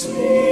Sweet.